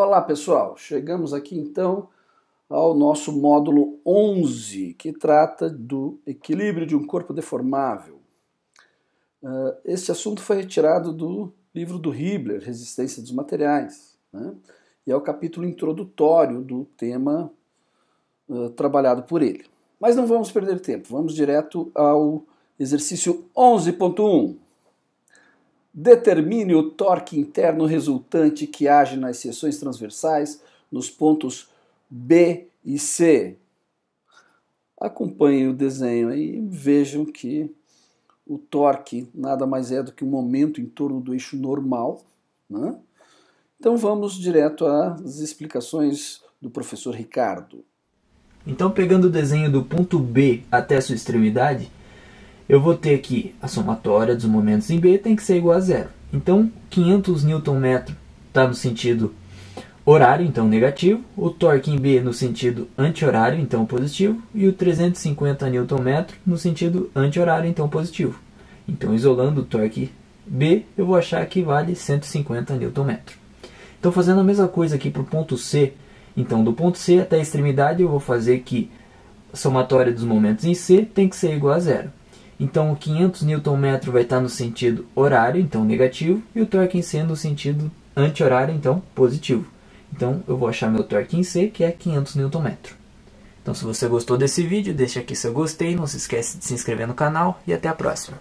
Olá pessoal, chegamos aqui então ao nosso módulo 11, que trata do equilíbrio de um corpo deformável. Uh, este assunto foi retirado do livro do Hibler, Resistência dos Materiais, né? e é o capítulo introdutório do tema uh, trabalhado por ele. Mas não vamos perder tempo, vamos direto ao exercício 11.1. Determine o torque interno resultante que age nas seções transversais nos pontos B e C. Acompanhem o desenho e vejam que o torque nada mais é do que um momento em torno do eixo normal. Né? Então vamos direto às explicações do professor Ricardo. Então, pegando o desenho do ponto B até sua extremidade, eu vou ter que a somatória dos momentos em B tem que ser igual a zero. Então, 500 Nm está no sentido horário, então negativo, o torque em B no sentido anti-horário, então positivo, e o 350 Nm no sentido anti-horário, então positivo. Então, isolando o torque B, eu vou achar que vale 150 Nm. Então, fazendo a mesma coisa aqui para o ponto C, então do ponto C até a extremidade, eu vou fazer que a somatória dos momentos em C tem que ser igual a zero. Então, o 500 Nm vai estar no sentido horário, então negativo, e o torque em C no sentido anti-horário, então positivo. Então, eu vou achar meu torque em C, que é 500 Nm. Então, se você gostou desse vídeo, deixa aqui seu gostei, não se esqueça de se inscrever no canal e até a próxima.